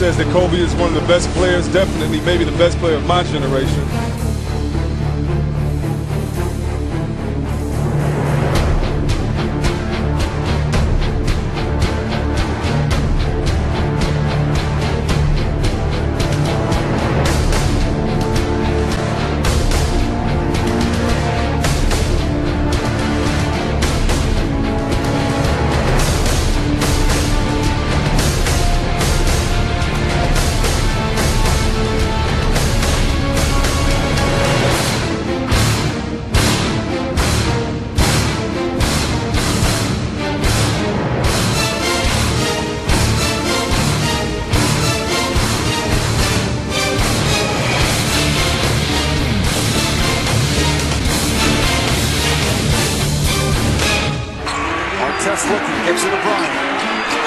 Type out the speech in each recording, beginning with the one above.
says that Kobe is one of the best players, definitely maybe the best player of my generation. Artest looking, gives it to Bryant.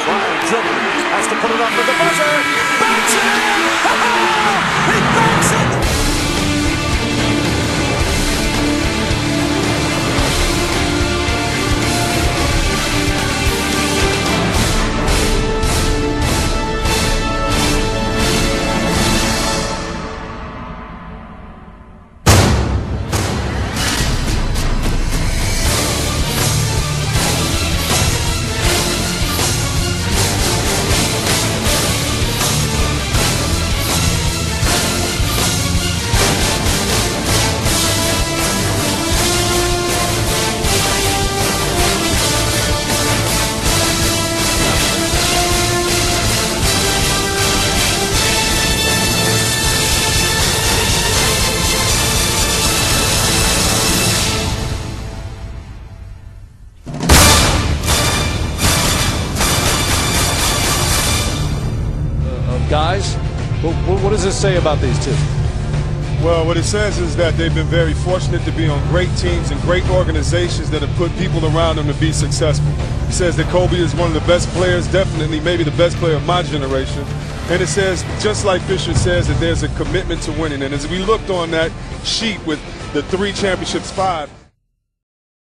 Bryant dribbling, has to put it up for the buzzer. Banks it in! He banks it! Guys. What, what, does this say about these two? Well, what it says is that they've been very fortunate to be on great teams and great organizations that have put people around them to be successful. It says that Kobe is one of the best players, definitely maybe the best player of my generation. And it says, just like Fisher says, that there's a commitment to winning. And as we looked on that sheet with the three championships, five,